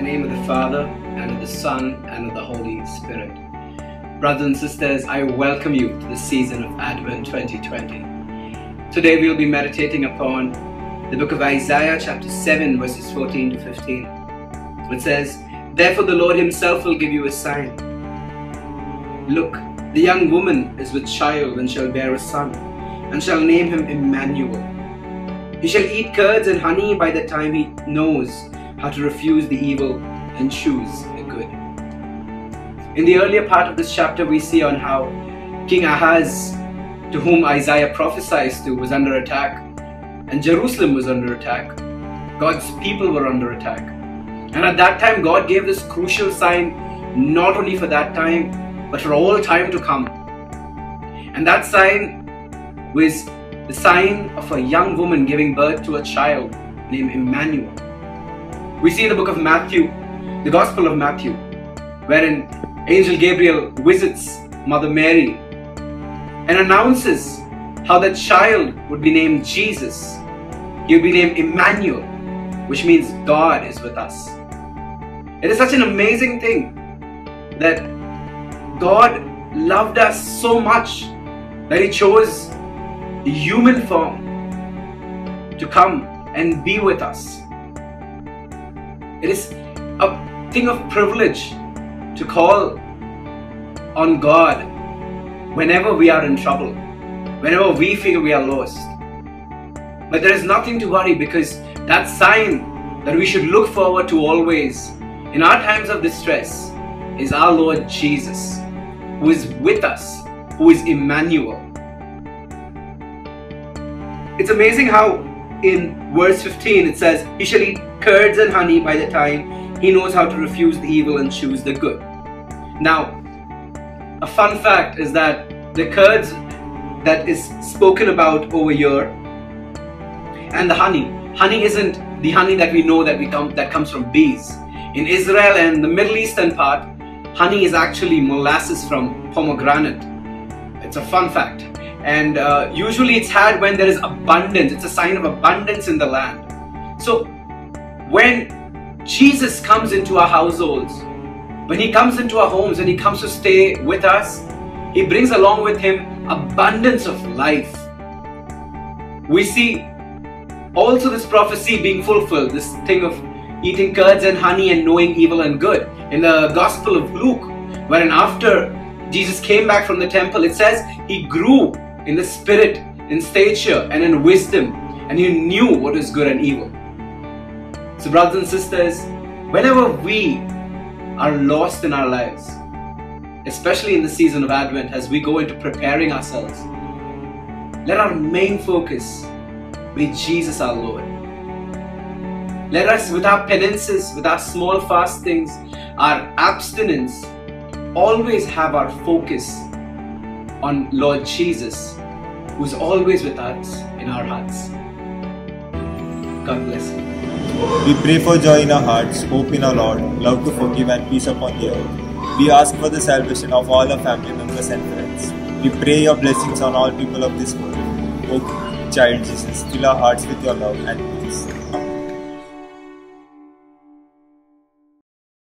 name of the Father, and of the Son, and of the Holy Spirit. Brothers and sisters, I welcome you to the season of Advent 2020. Today we'll be meditating upon the book of Isaiah, chapter 7, verses 14 to 15. It says, Therefore the Lord himself will give you a sign. Look, the young woman is with child and shall bear a son, and shall name him Emmanuel. He shall eat curds and honey by the time he knows how to refuse the evil and choose the good. In the earlier part of this chapter, we see on how King Ahaz, to whom Isaiah prophesies to, was under attack, and Jerusalem was under attack. God's people were under attack. And at that time, God gave this crucial sign not only for that time, but for all time to come. And that sign was the sign of a young woman giving birth to a child named Emmanuel. We see in the book of Matthew, the Gospel of Matthew, wherein Angel Gabriel visits Mother Mary and announces how that child would be named Jesus. He would be named Emmanuel, which means God is with us. It is such an amazing thing that God loved us so much that He chose human form to come and be with us. It is a thing of privilege to call on God whenever we are in trouble, whenever we feel we are lost. But there is nothing to worry because that sign that we should look forward to always in our times of distress is our Lord Jesus, who is with us, who is Emmanuel. It's amazing how in verse 15 it says, He shall eat curds and honey by the time he knows how to refuse the evil and choose the good. Now, a fun fact is that the curds that is spoken about over here and the honey, honey isn't the honey that we know that we come that comes from bees. In Israel and the Middle Eastern part, honey is actually molasses from pomegranate. It's a fun fact. And uh, usually it's had when there is abundance. It's a sign of abundance in the land. So when Jesus comes into our households, when he comes into our homes and he comes to stay with us, he brings along with him abundance of life. We see also this prophecy being fulfilled, this thing of eating curds and honey and knowing evil and good. In the Gospel of Luke, wherein after Jesus came back from the temple, it says he grew in the spirit, in stature, and in wisdom, and he knew what is good and evil. So, brothers and sisters, whenever we are lost in our lives, especially in the season of Advent as we go into preparing ourselves, let our main focus be Jesus our Lord. Let us, with our penances, with our small fastings, our abstinence, always have our focus on Lord Jesus, who's always with us in our hearts. God bless you. We pray for joy in our hearts, hope in our Lord, love to forgive, and peace upon the earth. We ask for the salvation of all our family members and friends. We pray your blessings on all people of this world. O child Jesus, fill our hearts with your love and peace.